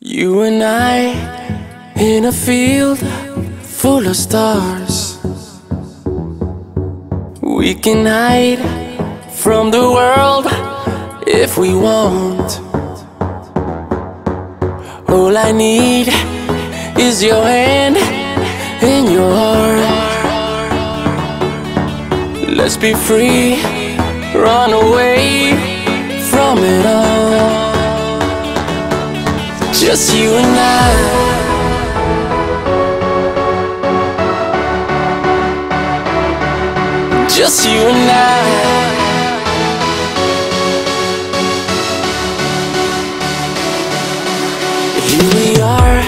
You and I in a field full of stars. We can hide from the world if we want. All I need is your hand and your heart. Let's be free, run away from it all. Just you and I. Just you and I. Here we are,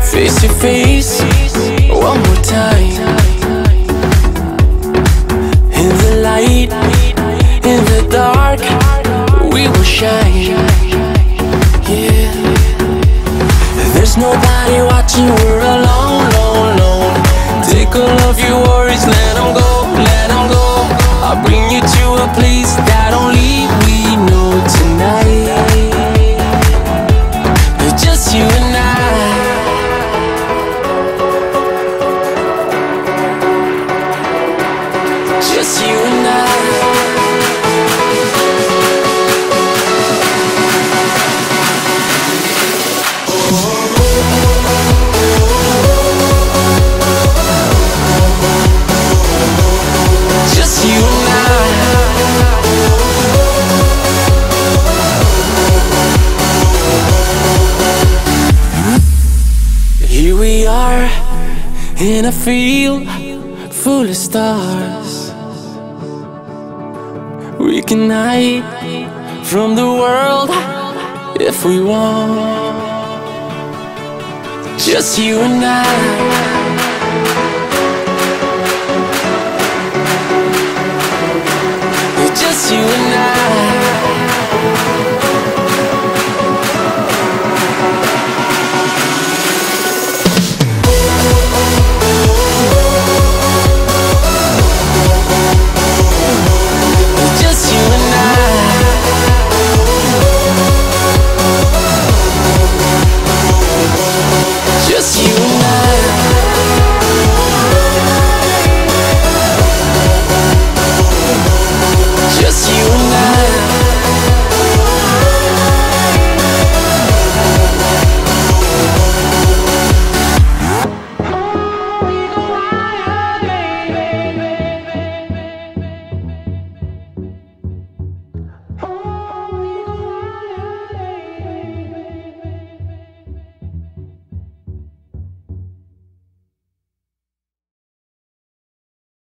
face to face, one more time. In the light, in the dark, we will shine. Nobody watching, we're alone, alone, alone. Take all of your worries, let them go, let them go. I'll bring you to a place that only we know tonight. Just you and I. Just you in a field full of stars. We can hide from the world if we want. Just you and I.